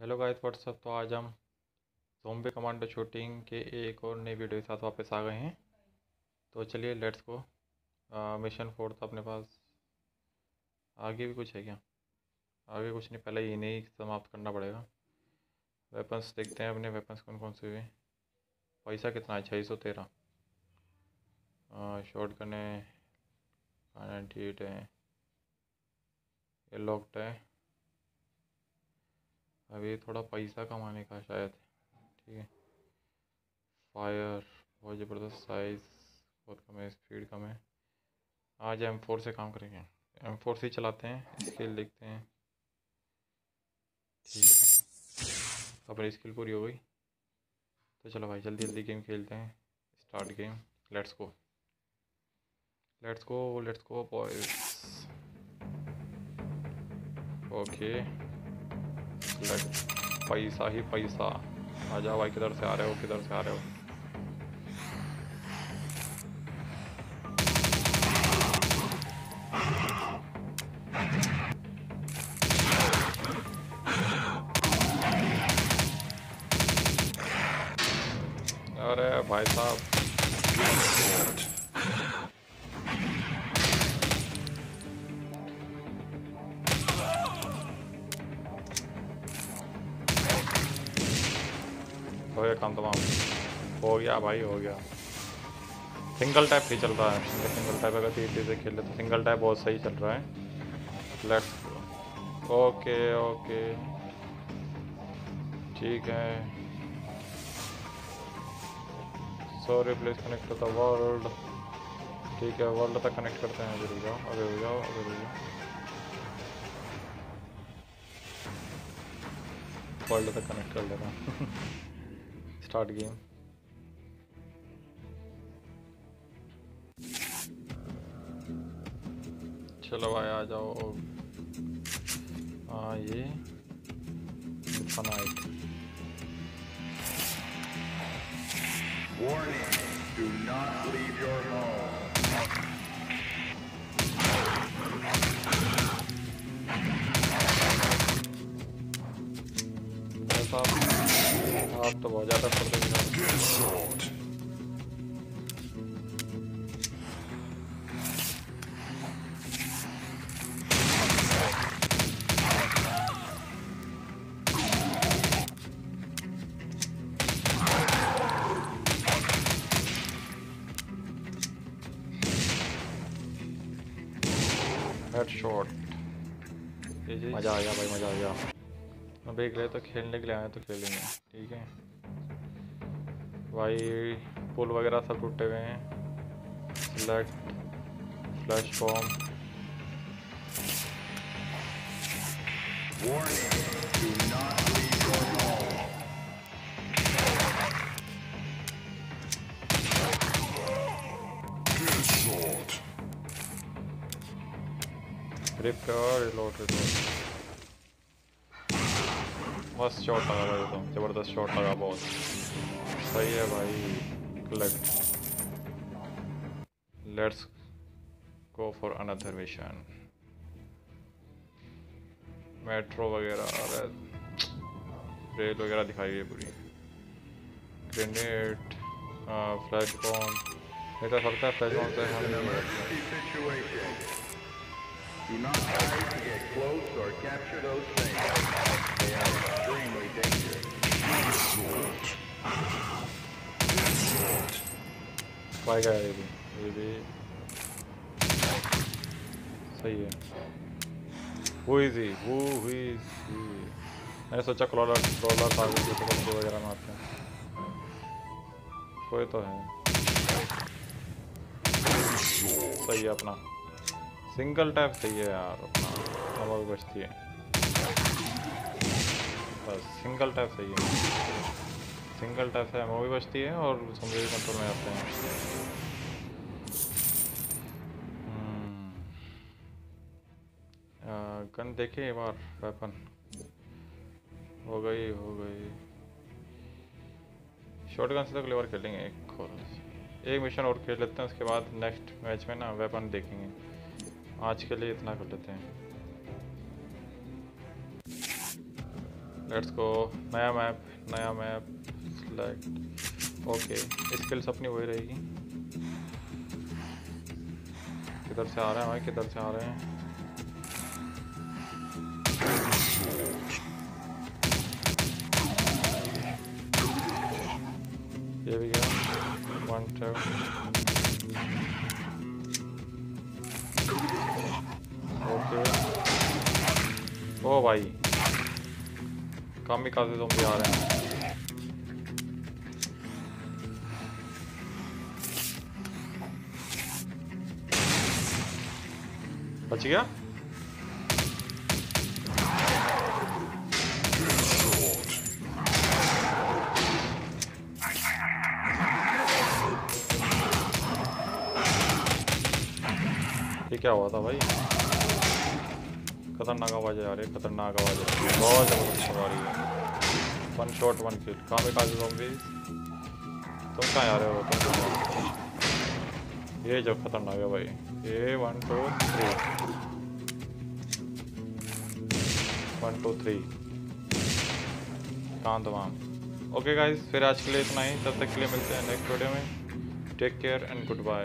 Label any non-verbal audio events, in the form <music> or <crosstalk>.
Hello guys what's up तो आज हम जोम्बे कमांडो शूटिंग के एक और नई वीडियो के साथ वापस आ गए हैं। तो चलिए लेट्स को मिशन फोर था अपने पास। आगे भी कुछ है क्या? आगे कुछ नहीं, पहले ये नहीं समाप्त करना पड़ेगा। वेपन्स देखते हैं अपने वेपन्स कौन कौन से हुए। पैसा कितना है? छः सौ तेरह। शॉर्ट करने नाइन्टी एट है। ये लॉक्ड है। अभी थोड़ा पैसा कमाने का शायद ठीक है। फायर बहुत ज़बरदस्त साइज़ बहुत कम है स्पीड कम है। आज एम फोर से काम करेंगे। एम फोर से चलाते हैं स्किल देखते हैं। ठीक है। अपनी स्किल पूरी हो गई। तो चलो भाई, जल्दी जल्दी गेम खेलते हैं। Start game let's go let's go let's go boys okay पैसा ही पैसा। आ जाओ भाई, किधर से आ रहे हो, किधर से आ रहे हो? अरे भाई साहब। गया काम तमाम। हो गया भाई, हो गया। सिंगल टाइप ही चल रहा है। सिंगल टाइप अगर तीन से खेल ले तो सिंगल टाइप बहुत सही चल रहा है। Let's okay okay. ठीक है। Sorry please connect to world ठीक है वर्ल्ड तक कनेक्ट करते हैं। अभी जाओ, अभी रुक जाओ, अभी रुक जाओ। वर्ल्ड तक कनेक्ट कर लेता <laughs> स्टार्ट गेम चलो भाई आ जाओ हाँ ये infinite Warning, do not leave your तो बहुत ज़्यादा हेडशॉट मज़ा आ गया भाई मज़ा आ गया। अब एक रहे तो खेलने के लिए आए तो खेलेंगे ठीक है? भाई पुल वगैरह सब टूटे हुए हैं। Select flash bomb Warning, do not leave मस्त शॉट लगा भाई तो ज़बरदस्त शॉट लगा बहुत। सही है भाई collect let's go for another mission metro वगैरह रेल वगैरह दिखाई गई पूरी। ग्रेनेड फ्लैश बॉम्ब नहीं तो है फ्लैश बॉम्ब से हम Do not try to get close or capture those things. पाएगा ये भी ये भी। सही है। वो इजी वो इजी मैंने सोचा क्रोलर क्रोलर बच्चे वगैरह में आते हैं। कोई तो है। सही है अपना। सिंगल टैप सही है यार, अपना। हवा बचती है बस, सिंगल टैप सही है। सिंगल टैप से एमओ भी बचती है और समझे कंट्रोल में आते हैं। गन देखे एक बार वेपन हो गई हो गई। शॉर्ट गन से तो बार खेलेंगे, एक और एक मिशन और खेल लेते हैं, उसके बाद नेक्स्ट मैच में ना वेपन देखेंगे। आज के लिए इतना कर लेते हैं। लेट्स गो नया मैप नया मैप सेलेक्ट ओके स्किल्स अपनी वही रहेगी। किधर से आ रहे हैं भाई? किधर से आ रहे हैं? ये भी गया। वन टू ओके ओ भाई। कामी काफ़ी जोम्बी आ रहे हैं। बच गया। ये क्या हुआ था भाई? खतरनाक आवाज़ आ रही खतरनाक आवाज़ आ रही बहुत ज़बरदस्त आ रही है। वन शॉट वन किल कहाँ पे zombies तुम कहाँ आ रहे हो? तुम? ये जो खतरनाक है भाई। ये one two three one two three कहाँ तमाम ओके गाइस फिर आज के लिए इतना ही। तब तक के लिए मिलते हैं नेक्स्ट वीडियो में। Take care and goodbye